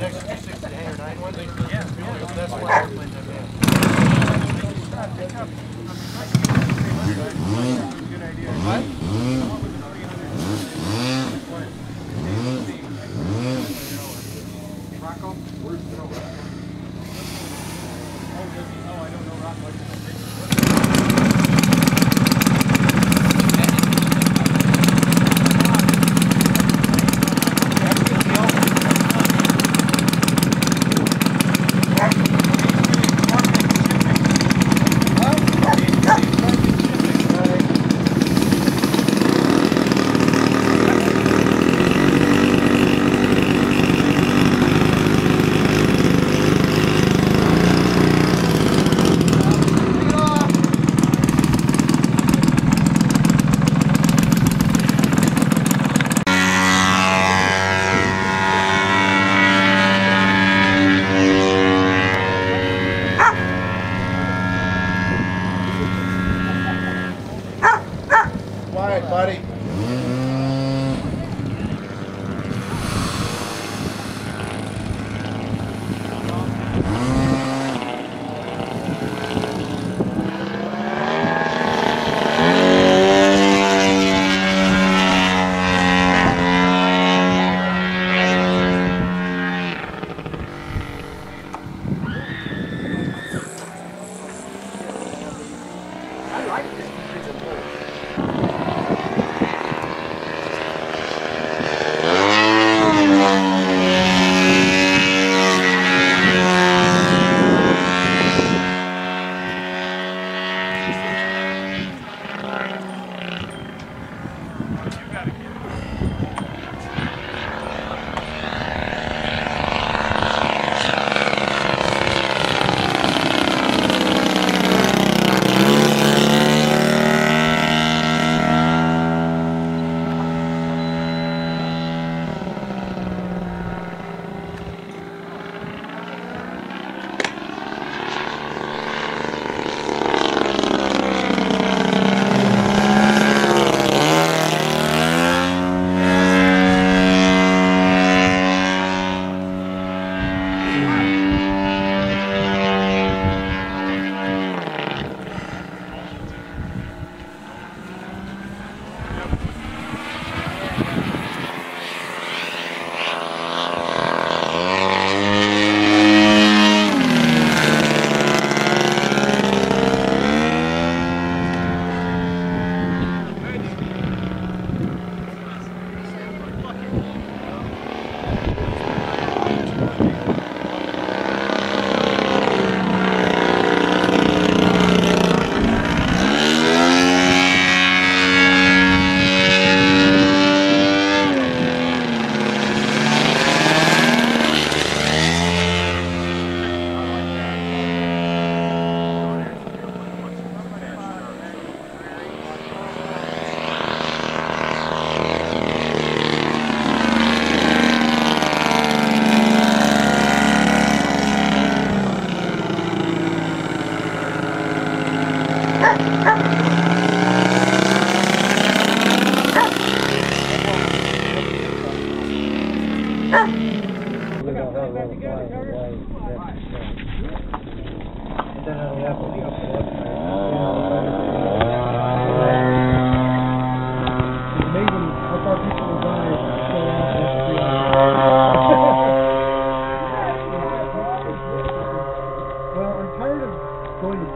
next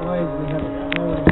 and we have a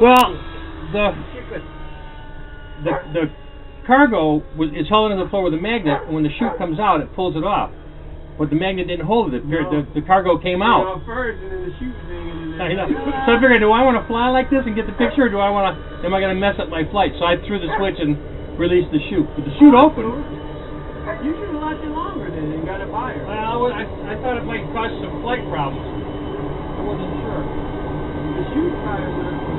Well, the the the cargo was is held onto the floor with a magnet, and when the chute comes out, it pulls it off. But the magnet didn't hold it. The, the, the cargo came out. first, and then the chute hanging I know. So I figured, do I want to fly like this and get the picture, or do I want to? Am I going to mess up my flight? So I threw the switch and released the chute. But the chute opened. You should have left it longer then and got it higher. Well, I, I thought it might cause some flight problems. I wasn't sure. The chute tires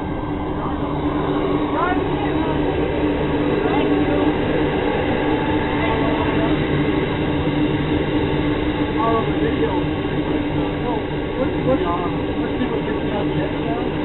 Let's see what gets out of the head now.